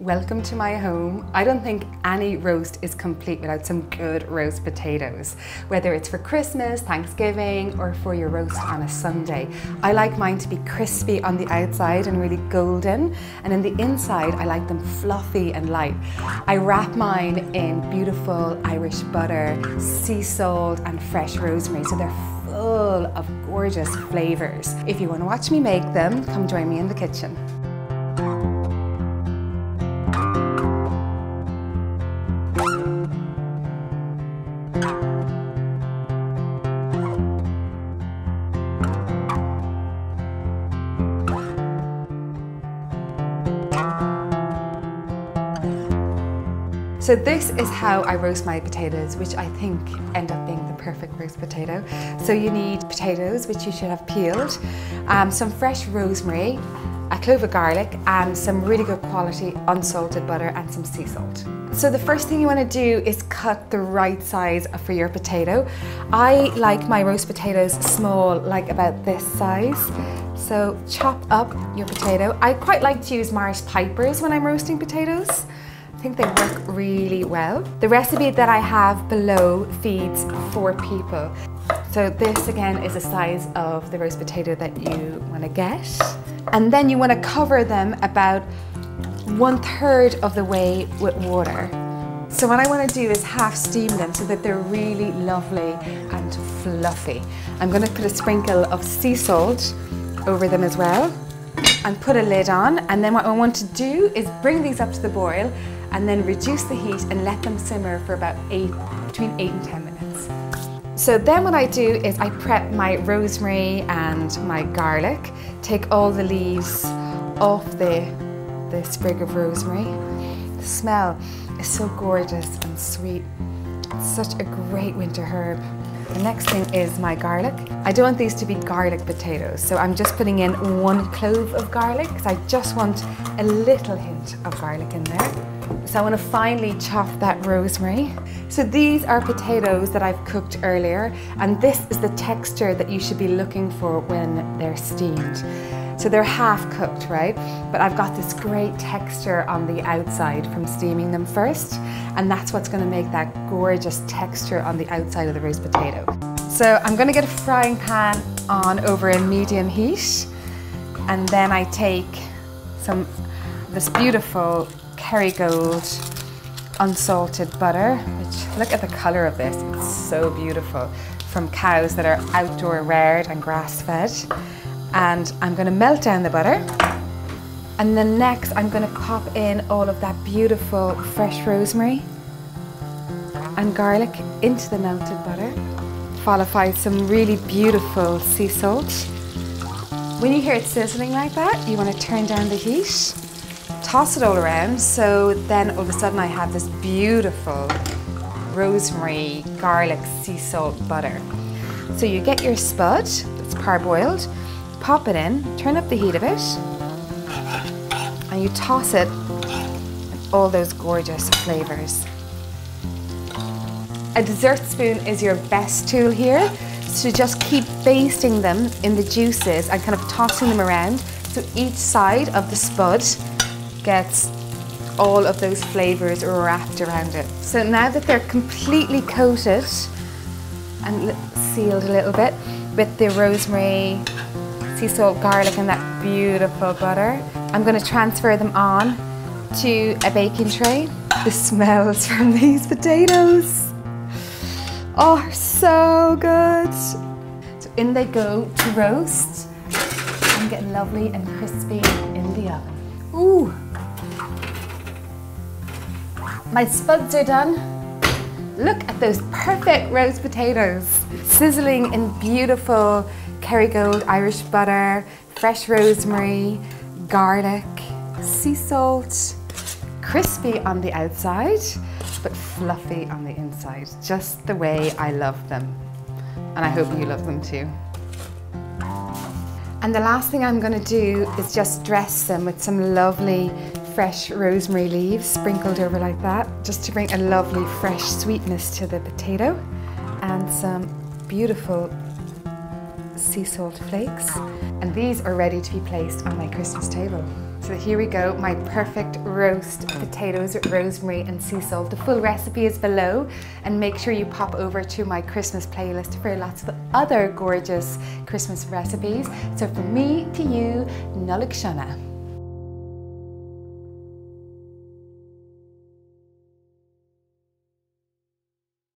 Welcome to my home. I don't think any roast is complete without some good roast potatoes, whether it's for Christmas, Thanksgiving, or for your roast on a Sunday. I like mine to be crispy on the outside and really golden, and in the inside, I like them fluffy and light. I wrap mine in beautiful Irish butter, sea salt, and fresh rosemary, so they're full of gorgeous flavours. If you want to watch me make them, come join me in the kitchen. So this is how I roast my potatoes, which I think end up being the perfect roast potato. So you need potatoes, which you should have peeled, um, some fresh rosemary, a clove of garlic, and some really good quality unsalted butter and some sea salt. So the first thing you want to do is cut the right size for your potato. I like my roast potatoes small, like about this size. So chop up your potato. I quite like to use Maris Pipers when I'm roasting potatoes. I think they work really well. The recipe that I have below feeds four people. So this again is the size of the roast potato that you want to get. And then you want to cover them about one third of the way with water. So what I want to do is half steam them so that they're really lovely and fluffy. I'm going to put a sprinkle of sea salt over them as well and put a lid on and then what I want to do is bring these up to the boil and then reduce the heat and let them simmer for about eight, between eight and 10 minutes. So then what I do is I prep my rosemary and my garlic, take all the leaves off the, the sprig of rosemary. The smell is so gorgeous and sweet. It's such a great winter herb. The next thing is my garlic. I don't want these to be garlic potatoes, so I'm just putting in one clove of garlic because I just want a little hint of garlic in there. So I want to finely chop that rosemary. So these are potatoes that I've cooked earlier, and this is the texture that you should be looking for when they're steamed. So they're half cooked, right? But I've got this great texture on the outside from steaming them first, and that's what's gonna make that gorgeous texture on the outside of the roast potato. So I'm gonna get a frying pan on over a medium heat, and then I take some this beautiful Kerrygold unsalted butter, which look at the colour of this, it's so beautiful, from cows that are outdoor reared and grass fed. And I'm gonna melt down the butter. And then next I'm gonna pop in all of that beautiful fresh rosemary and garlic into the melted butter, followed by some really beautiful sea salt. When you hear it sizzling like that, you wanna turn down the heat toss it all around. So then all of a sudden I have this beautiful rosemary, garlic, sea salt butter. So you get your spud, it's parboiled, pop it in, turn up the heat a bit, and you toss it with all those gorgeous flavours. A dessert spoon is your best tool here, so just keep basting them in the juices and kind of tossing them around so each side of the spud gets all of those flavours wrapped around it. So now that they're completely coated and sealed a little bit with the rosemary, sea salt, garlic and that beautiful butter, I'm going to transfer them on to a baking tray. The smells from these potatoes are so good. So in they go to roast and get lovely and crispy in the oven. Ooh. My spuds are done. Look at those perfect roast potatoes. Sizzling in beautiful Kerrygold Irish butter, fresh rosemary, garlic, sea salt, crispy on the outside, but fluffy on the inside, just the way I love them. And I hope you love them too. And the last thing I'm gonna do is just dress them with some lovely fresh rosemary leaves sprinkled over like that, just to bring a lovely fresh sweetness to the potato and some beautiful sea salt flakes. And these are ready to be placed on my Christmas table. So here we go, my perfect roast potatoes with rosemary and sea salt. The full recipe is below and make sure you pop over to my Christmas playlist for lots of other gorgeous Christmas recipes. So from me to you, Nollaig Shona.